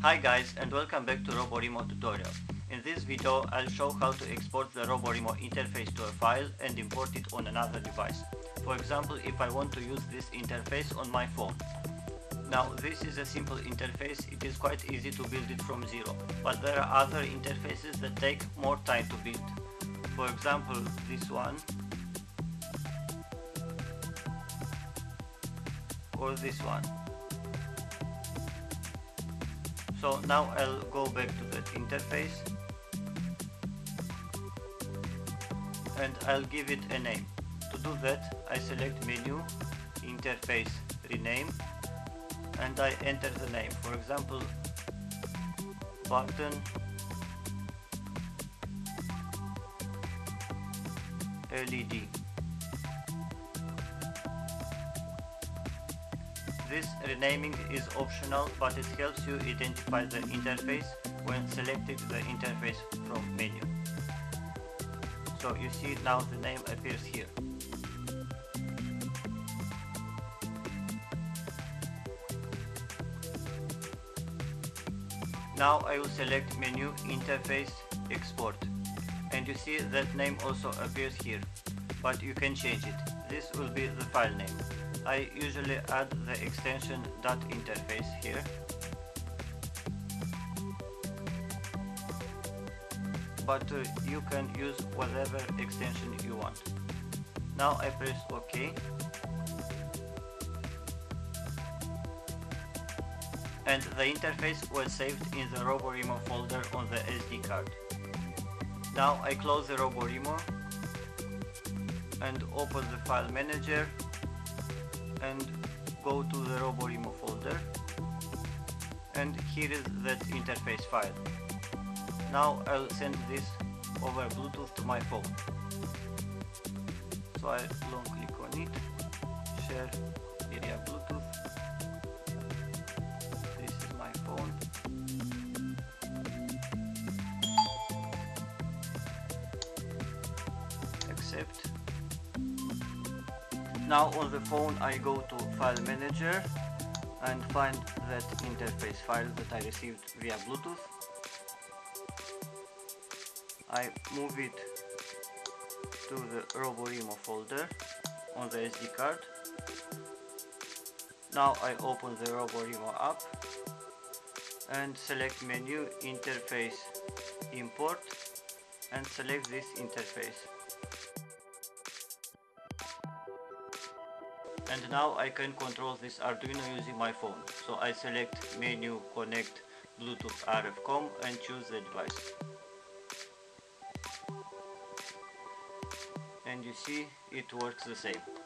Hi guys and welcome back to RoboRemo tutorial. In this video I'll show how to export the RoboRemo interface to a file and import it on another device. For example if I want to use this interface on my phone. Now this is a simple interface, it is quite easy to build it from zero, but there are other interfaces that take more time to build. For example this one or this one. So now I'll go back to that interface and I'll give it a name. To do that I select menu, interface, rename and I enter the name. For example button LED. This renaming is optional but it helps you identify the interface when selecting the interface from menu. So you see now the name appears here. Now I will select menu interface export and you see that name also appears here but you can change it. This will be the file name. I usually add the extension .interface here. But uh, you can use whatever extension you want. Now I press OK. And the interface was saved in the RoboRemo folder on the SD card. Now I close the RoboRemo and open the file manager and go to the RoboRemo folder and here is that interface file. Now I'll send this over Bluetooth to my phone. So I long click on it, share area Bluetooth. This is my phone. Accept. Now on the phone I go to file manager and find that interface file that I received via Bluetooth. I move it to the RoboRemo folder on the SD card. Now I open the RoboRemo app and select menu interface import and select this interface. And now I can control this Arduino using my phone. So I select menu connect Bluetooth RFCOMM and choose the device. And you see it works the same.